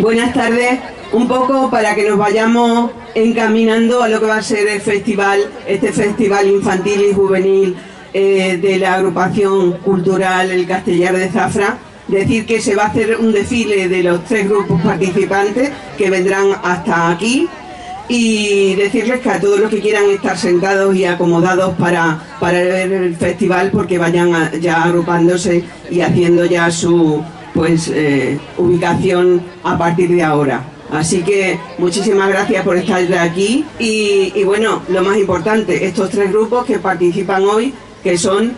Buenas tardes. Un poco para que nos vayamos encaminando a lo que va a ser el festival, este festival infantil y juvenil eh, de la agrupación cultural El Castellar de Zafra. Decir que se va a hacer un desfile de los tres grupos participantes que vendrán hasta aquí y decirles que a todos los que quieran estar sentados y acomodados para, para ver el festival porque vayan ya agrupándose y haciendo ya su pues eh, ubicación a partir de ahora. Así que muchísimas gracias por estar aquí y, y bueno, lo más importante, estos tres grupos que participan hoy, que son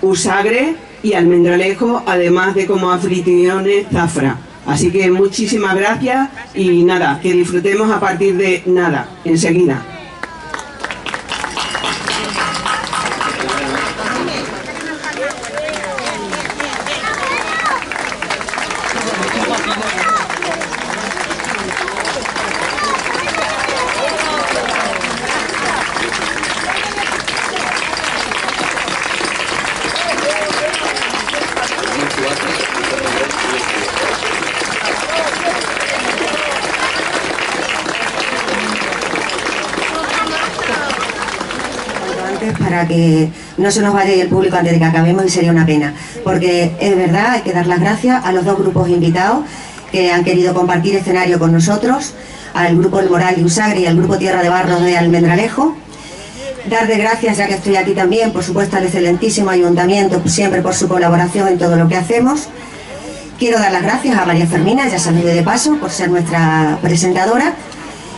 Usagre y Almendralejo, además de como anfitriones Zafra. Así que muchísimas gracias y nada, que disfrutemos a partir de nada, enseguida. Para que no se nos vaya el público antes de que acabemos y sería una pena. Porque es verdad, hay que dar las gracias a los dos grupos invitados que han querido compartir escenario con nosotros, al grupo El Moral de Usagre y al grupo Tierra de Barros de Almendralejo. Dar de gracias, ya que estoy aquí también, por supuesto, al excelentísimo ayuntamiento, siempre por su colaboración en todo lo que hacemos. Quiero dar las gracias a María Fermina, ya salido de paso, por ser nuestra presentadora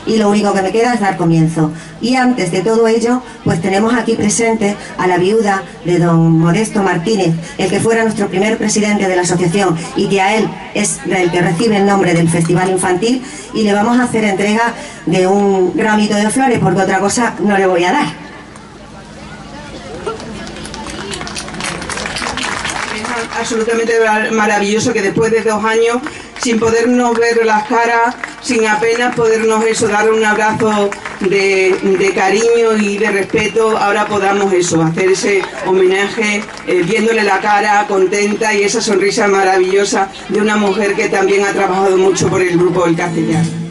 y lo único que me queda es dar comienzo. Y antes de todo ello, pues tenemos aquí presente a la viuda de don Modesto Martínez, el que fuera nuestro primer presidente de la asociación y que a él es el que recibe el nombre del Festival Infantil y le vamos a hacer entrega de un gramito de flores porque otra cosa no le voy a dar. absolutamente maravilloso que después de dos años, sin podernos ver las caras, sin apenas podernos eso, dar un abrazo de, cariño y de respeto, ahora podamos eso, hacer ese homenaje eh, viéndole la cara contenta y esa sonrisa maravillosa de una mujer que también ha trabajado mucho por el grupo del castellano.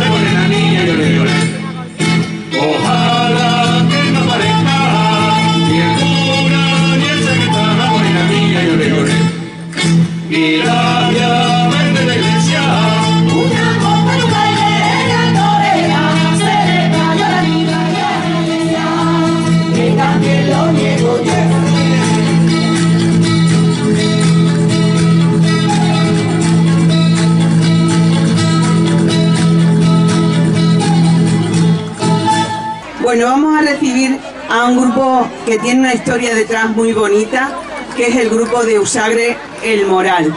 Send historia detrás muy bonita, que es el grupo de Usagre El Moral.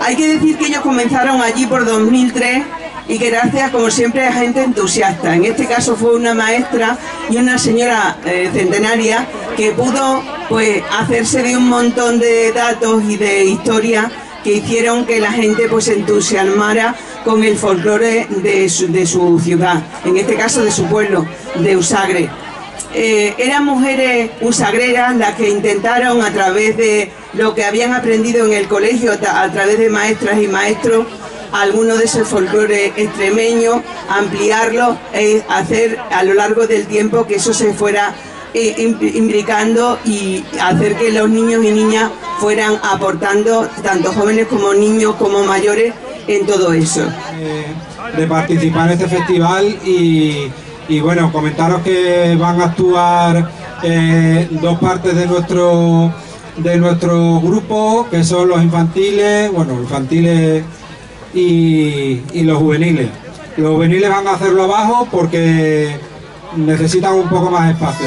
Hay que decir que ellos comenzaron allí por 2003 y que gracias, como siempre, a gente entusiasta. En este caso fue una maestra y una señora eh, centenaria que pudo pues hacerse de un montón de datos y de historia que hicieron que la gente pues se entusiasmara con el folclore de su, de su ciudad, en este caso de su pueblo, de Usagre. Eh, eran mujeres usagreras las que intentaron a través de lo que habían aprendido en el colegio, a, través de maestras y maestros, algunos de ese folclore extremeño, ampliarlo e hacer a lo largo del tiempo que eso se fuera eh, im- imbricando y hacer que los niños y niñas fueran aportando, tanto jóvenes como niños como mayores, en todo eso. eh, de participar en este festival y, y bueno, comentaros que van a actuar eh, dos partes de nuestro de nuestro grupo, que son los infantiles, bueno, infantiles y, y los juveniles. Los juveniles van a hacerlo abajo porque necesitan un poco más espacio.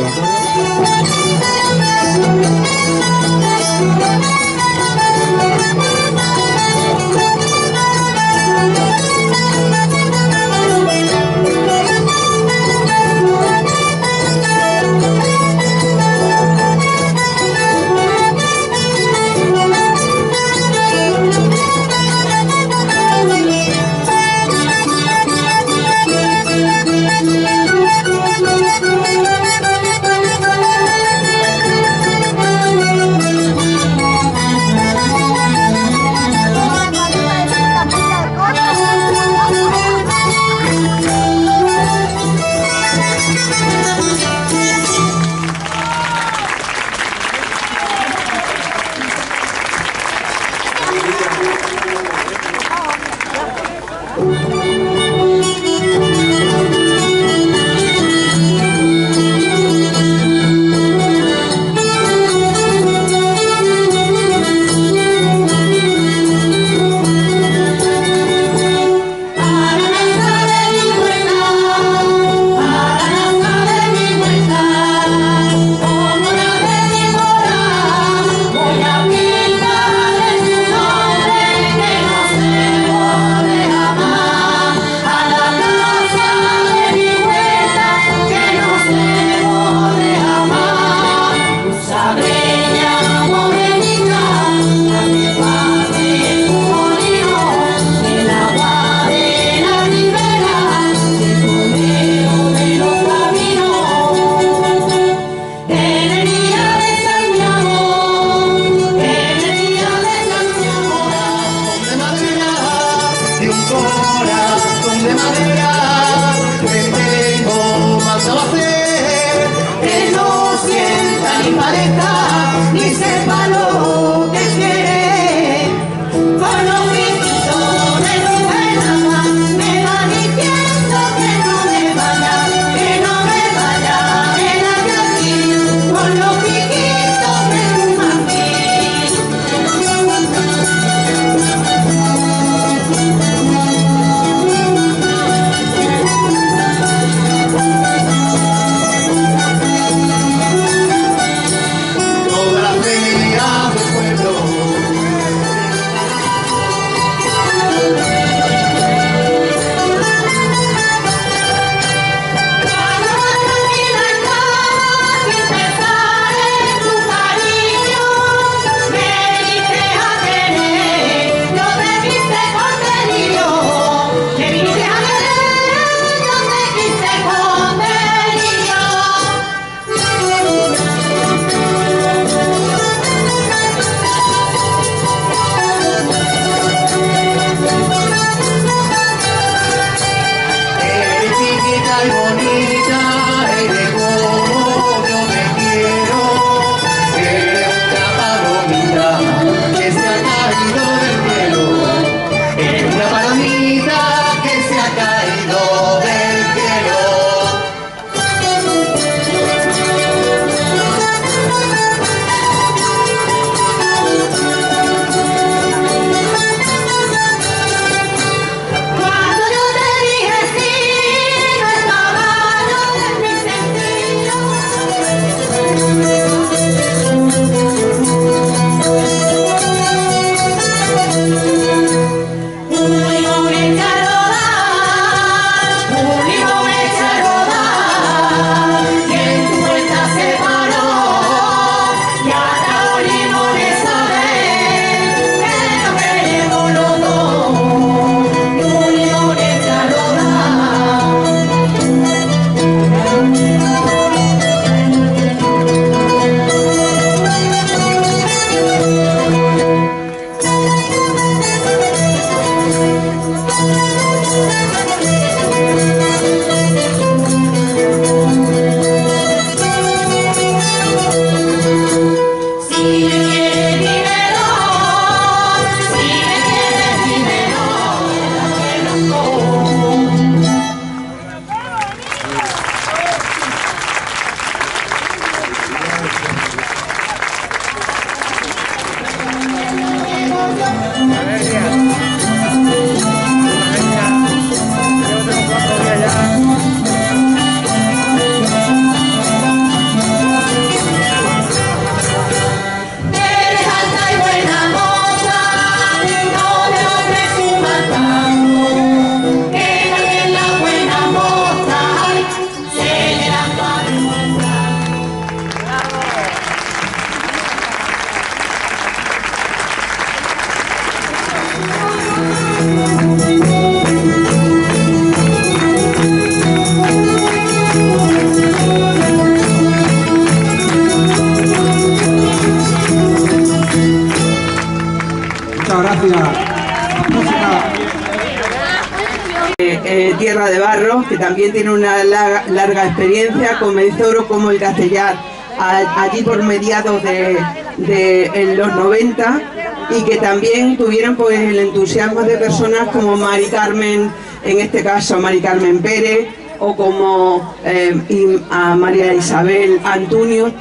También tiene una la- larga experiencia, comenzó como el castellar allí por mediados de, en los 90 y que también tuvieron pues el entusiasmo de personas como Mari Carmen, en este caso Mari Carmen Pérez, o como eh, a María Isabel Antonio,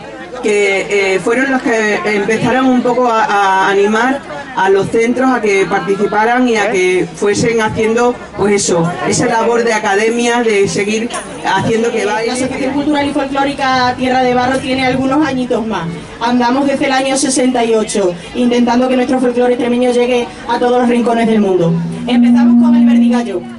que eh, fueron los que empezaron un poco a animar a los centros a que participaran y a que fuesen haciendo, pues eso, esa labor de academia, de seguir haciendo que La vaya. Asociación Cultural y Folclórica Tierra de Barro tiene algunos añitos más. Andamos desde el año 68, intentando que nuestro folclore extremeño llegue a todos los rincones del mundo. Empezamos con el verdigallo.